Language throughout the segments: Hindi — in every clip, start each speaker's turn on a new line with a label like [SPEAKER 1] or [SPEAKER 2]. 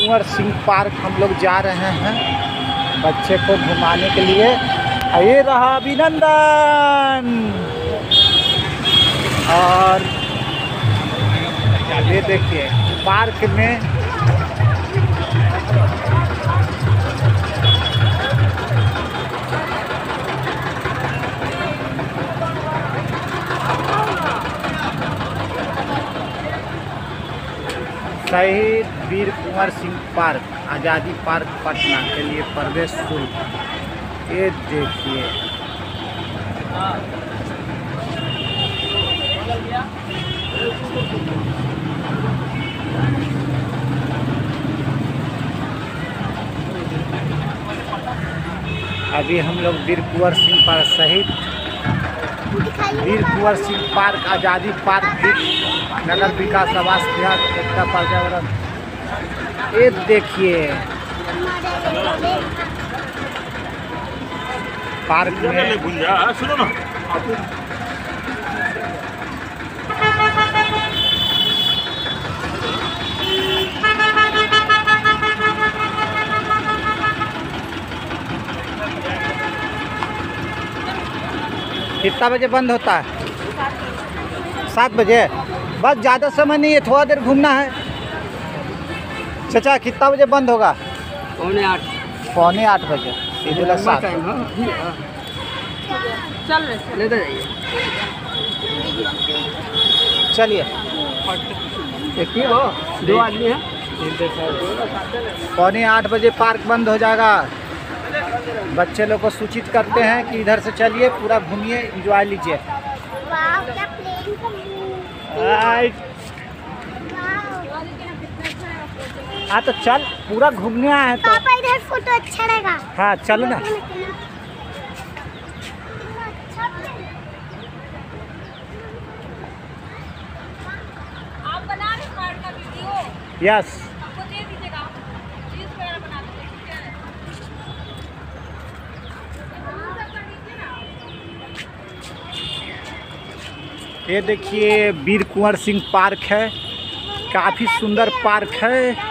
[SPEAKER 1] कुंवर सिंह पार्क हम लोग जा रहे हैं बच्चे को घुमाने के लिए। ये रहा अभिनंदन। और ये देखिए, पार्क में शहीद वीर कुंवर सिंह पार्क, आज़ादी पार्क, पटना के लिए प्रवेश शुल्क। ये देखिए। अभी हम लोग वीर कुंवर सिंह पार्क सहित,
[SPEAKER 2] वीर कुंवर सिंह पार्क,
[SPEAKER 1] आज़ादी पार्क नगर विकास आवास, बिहार एकता पर्यावरण गुंजा सुनो ना। कितना बजे बंद होता है? सात बजे। बस ज़्यादा समय नहीं है थोड़ा देर घूमना है। चाचा कितना बजे बंद होगा?
[SPEAKER 3] पौने आठ।
[SPEAKER 1] पौने आठ बजे। सात।
[SPEAKER 3] हाँ।
[SPEAKER 1] चलिए।
[SPEAKER 3] एक ही हो दो आदमी हैं।
[SPEAKER 1] पौने आठ बजे पार्क बंद हो जाएगा। बच्चे लोग को सूचित करते हैं कि इधर से चलिए पूरा घूमिए एंजॉय लीजिए वाव
[SPEAKER 2] क्या प्लेन का आय,
[SPEAKER 1] हाँ तो चल पूरा घूमने आए हैं तो। पापा
[SPEAKER 2] इधर फ़ोटो अच्छा रहेगा।
[SPEAKER 1] हाँ चलो ना।
[SPEAKER 4] आप बना रहे कार्ड का वीडियो?
[SPEAKER 1] यस। है? ये देखिए वीर कुंवर सिंह पार्क है। काफ़ी सुंदर पार्क है।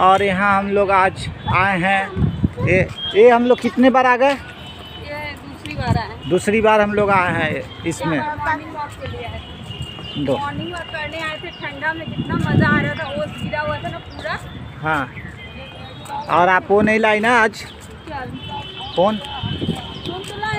[SPEAKER 1] और यहाँ हम लोग आज आए हैं। ये ये हम लोग कितने बार आ गए?
[SPEAKER 4] दूसरी बार आए
[SPEAKER 1] दूसरी बार हम लोग आए हैं इसमें।
[SPEAKER 4] मॉर्निंग वॉक के लिए आए
[SPEAKER 1] दो।
[SPEAKER 4] मॉर्निंग वॉक करने आए थे ठंडा में कितना मज़ा आ रहा था ओस गिरा हुआ था ना पूरा।
[SPEAKER 1] हाँ। और आप वो नहीं लाई ना आज? फ़ोन? फ़ोन
[SPEAKER 4] तो लाए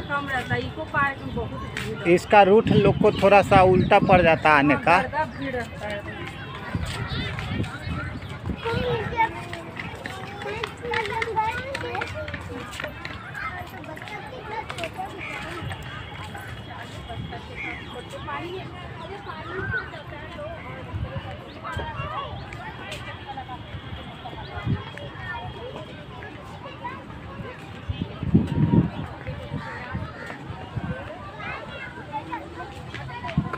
[SPEAKER 4] कम रहता है इको पार्क में बहुत
[SPEAKER 1] इसका रूट लोग को थोड़ा सा उल्टा पड़ जाता है आने का।
[SPEAKER 4] ज़्यादा भीड़ रहता है।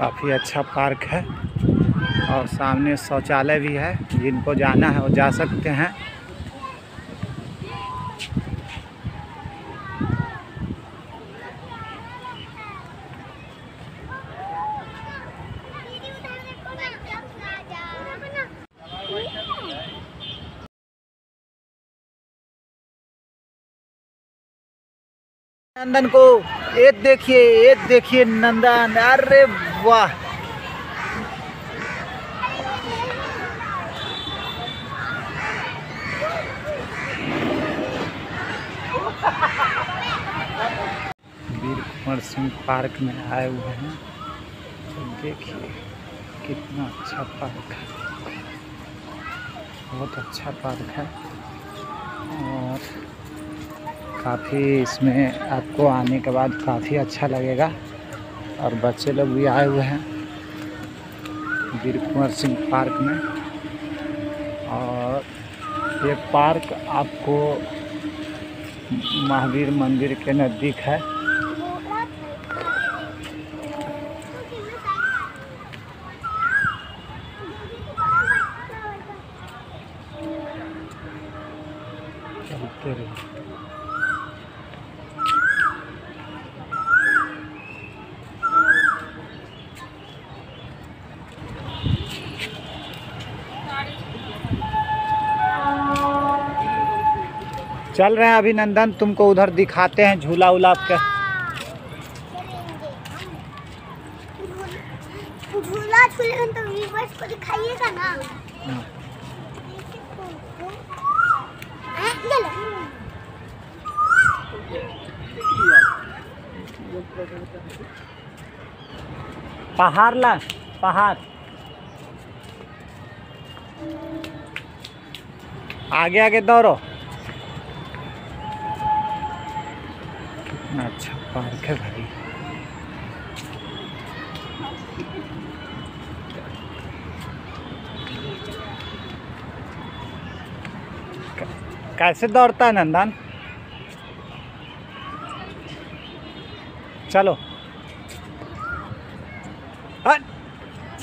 [SPEAKER 1] काफ़ी अच्छा पार्क है और सामने शौचालय भी है, जिनको जाना है वो जा सकते हैं। नंदन को ये देखिए ये देखिए नंदन, अरे वाह वीर कुंवर सिंह पार्क में आए हुए हैं। तो देखिए कितना अच्छा पार्क है। बहुत अच्छा पार्क है। और काफ़ी इसमें आपको आने के बाद काफ़ी अच्छा लगेगा। और बच्चे लोग भी आए हुए हैं वीर कुंवर सिंह पार्क में। और ये पार्क आपको महावीर मंदिर के नज़दीक है। चलते चल रहे हैं अभिनंदन तुमको उधर दिखाते हैं झूला उला के।
[SPEAKER 2] झूला तो व्यूवर्स को दिखाइएगा ना।
[SPEAKER 1] हाँ। पहाड़ ला पहाड़। आगे आगे दौड़ो। कितना अच्छा पार्क है भाई। कैसे दौड़ता है नंदन? चलो।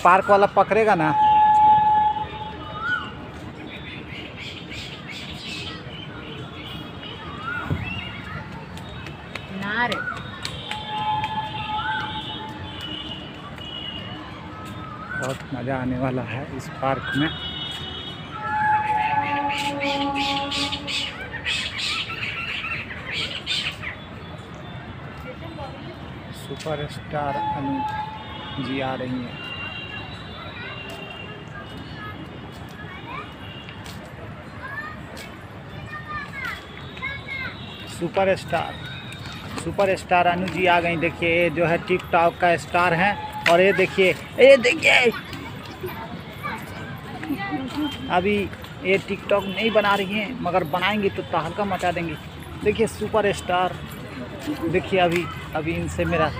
[SPEAKER 1] पार्क वाला पकड़ेगा ना? मज़ा आने वाला है इस पार्क में। सुपर स्टार अनु जी आ रही हैं। Superstar super star Anu ji आ गई। देखिए, ये जो है टिकटॉक का स्टार है। और ये देखिए ये देखिए अभी ये टिकटॉक नहीं बना रही हैं मगर बनाएँगी तो तहलका मचा देंगी। देखिए सुपर स्टार देखिए अभी अभी इनसे मेरा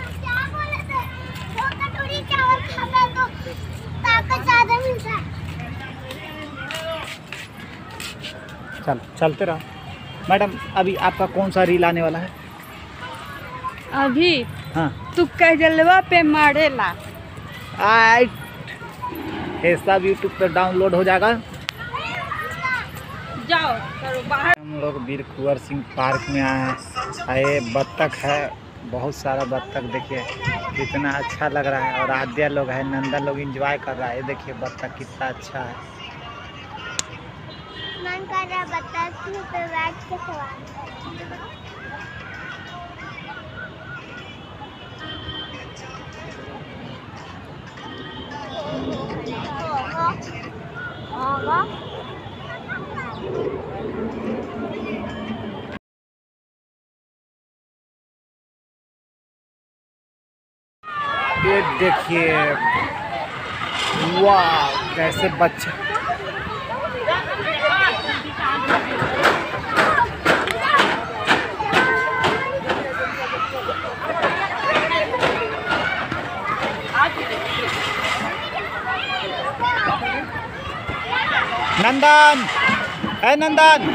[SPEAKER 1] चल चलते रहो। मैडम अभी आपका कौन सा रील आने वाला है?
[SPEAKER 4] अभी?
[SPEAKER 1] हाँ।
[SPEAKER 4] तू कैजलवा पे मारेला।
[SPEAKER 1] सब यूट्यूब पर डाउनलोड हो जाएगा।
[SPEAKER 4] जाओ करो बाहर।
[SPEAKER 1] हम लोग वीर कुंवर सिंह पार्क में आए हैं। ये बत्तख है बहुत सारा बत्तख देखिए कितना अच्छा लग रहा है। और आद्या लोग है नंदा लोग इंजॉय कर रहा है। ये देखिए बत्तख कितना अच्छा है।
[SPEAKER 2] मन कर रहा बता पे बैठ के सवाल
[SPEAKER 1] देखिए। वाह, कैसे बच्चे नंदन है नंदन,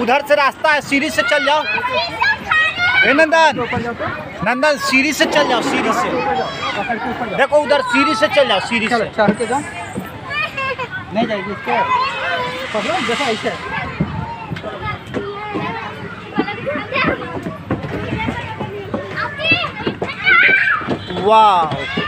[SPEAKER 1] उधर से रास्ता है, सीढ़ी से चल जाओ। ए नंदन। नंदन सीढ़ी से चल जाओ सीढ़ी से। देखो उधर सीढ़ी से चल जाओ सीढ़ी से।
[SPEAKER 3] नहीं जाएगी इसके। पकड़ो जैसा ऐसे
[SPEAKER 1] वाह।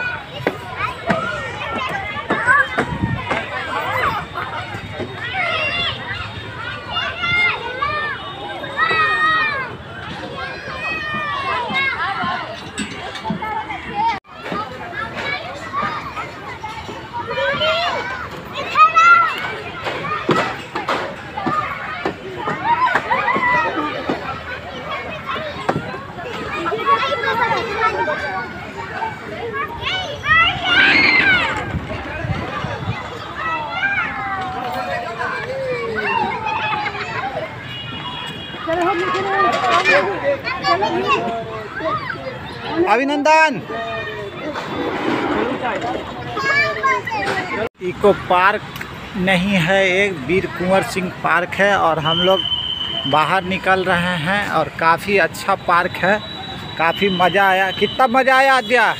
[SPEAKER 1] अभिनंदन इको पार्क नहीं है, एक वीर कुंवर सिंह पार्क है और हम लोग बाहर निकल रहे हैं और काफ़ी अच्छा पार्क है। काफ़ी मज़ा आया। कितना मज़ा आया आद्या?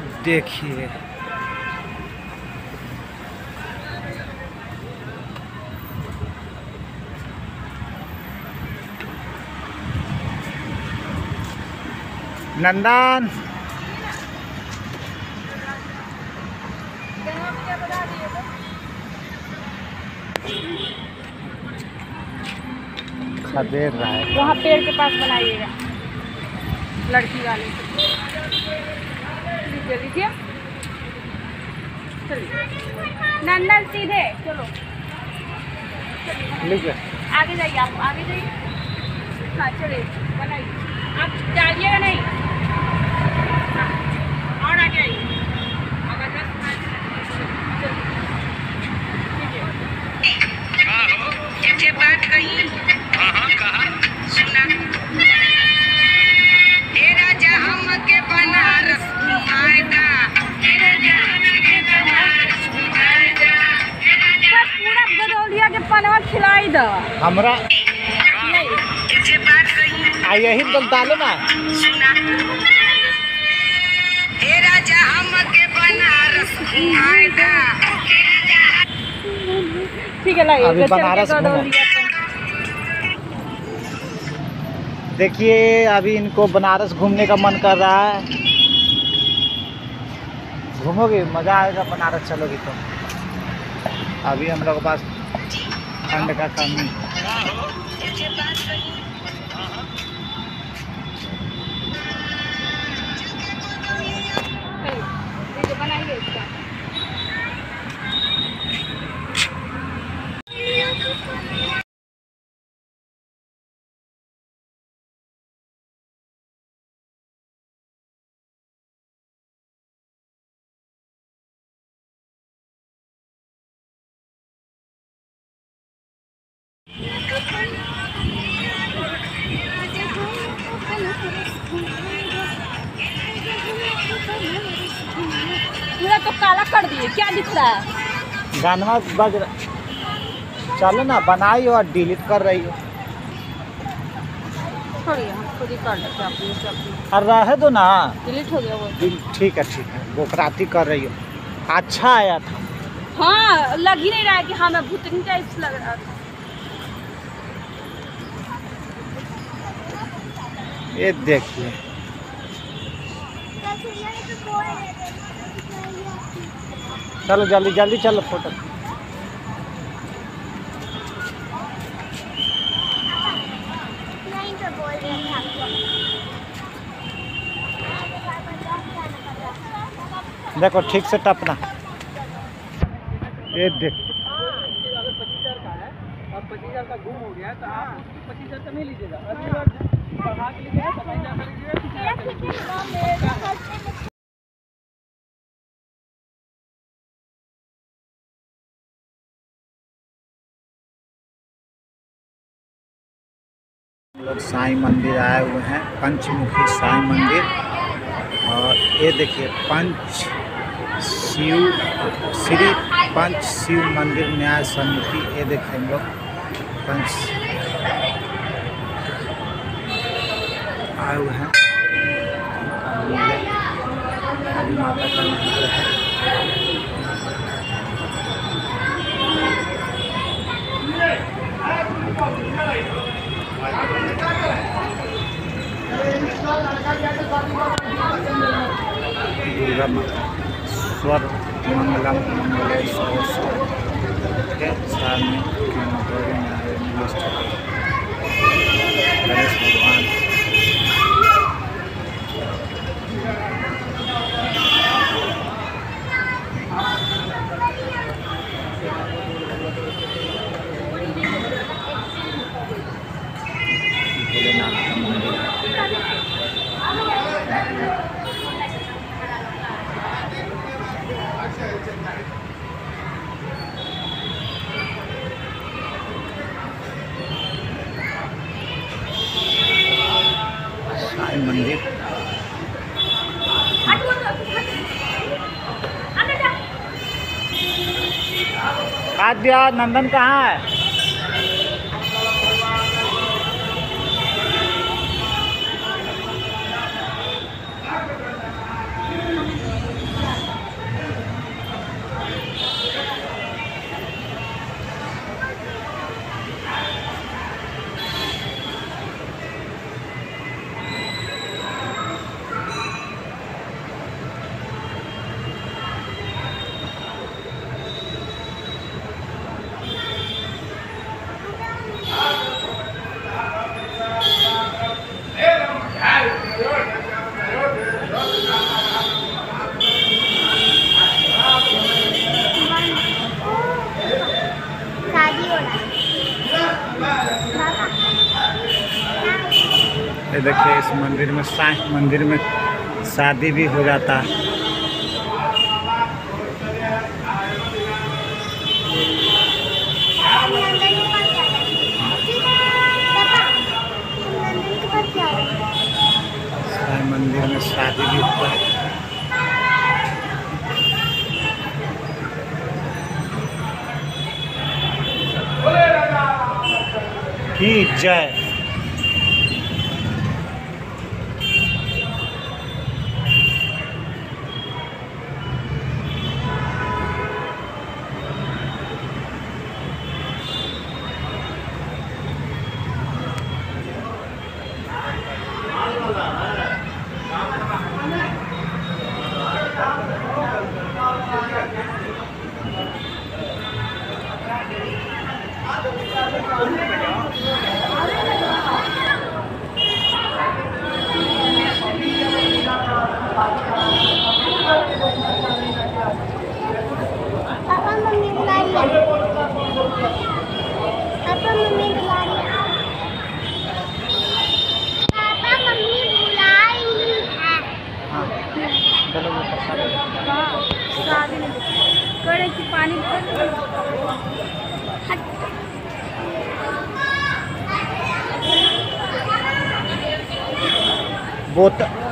[SPEAKER 1] देखिए। नंदन। रहा है। वहाँ
[SPEAKER 4] पेड़ के पास बनाइएगा। लड़की वाले लीजिए लीजिए चलिए। नंदन सीधे चलो। आगे जाइए आप आगे जाइए। हाँ चलिए बनाइए। आप जाइएगा नहीं? हाँ, और आगे आइए। मिनट चलिए। लीजिए ये बात कही। पनवा खिलाई दो।
[SPEAKER 1] हमरा आ यही तो डालो ना।
[SPEAKER 3] हे राजा हमके
[SPEAKER 4] बनारस घुमाएगा। ठीक है लाइए अभी बनारस।
[SPEAKER 1] देखिए अभी इनको बनारस घूमने का मन कर रहा है। घूमोगे? मज़ा आएगा बनारस चलोगी तो। अभी हम लोग के पास ठंड का कमी ये बात कही
[SPEAKER 4] चलिए, लीजिए, बनाइए इसका पूरा तो काला कर दिए क्या दिख रहा है?
[SPEAKER 1] गाना बज रहा चलो ना बनाई और डिलीट कर रही हो। ही रहे दो ना?
[SPEAKER 4] डिलीट हो गया वो।
[SPEAKER 1] ठीक है ठीक है। गोकराती कर रही हो। अच्छा आया था।
[SPEAKER 4] हाँ लग ही नहीं रहा है कि हाँ मैं भूतनी टाइप लग रहा था।
[SPEAKER 1] ये देखिए। चलो जल्दी जल्दी चलो फ़ोटो तो देखो ठीक से टपना। ये देख। पच्चीस हज़ार का है। और पच्चीस हज़ार का गुम हो गया है
[SPEAKER 3] तो आप पच्चीस हज़ार का नहीं लीजिएगा।
[SPEAKER 1] लोग साईं मंदिर आए हुए हैं, पंचमुखी साईं मंदिर। और ये देखिए, पंच शिव, श्री पंच शिव मंदिर न्याय समिति, ये देखिए हम लोग, पंच आए हुए हैं। माता का मंदिर है। साई आद्या नंदन कहाँ है? ये देखिए, इस मंदिर में साईं मंदिर में शादी भी हो जाता। है मंदिर में शादी भी होता है की जय?
[SPEAKER 2] पापा मम्मी बुला रही पापा मम्मी बुला है
[SPEAKER 1] हाँ
[SPEAKER 4] शादी में करे कि पानी
[SPEAKER 1] बोतल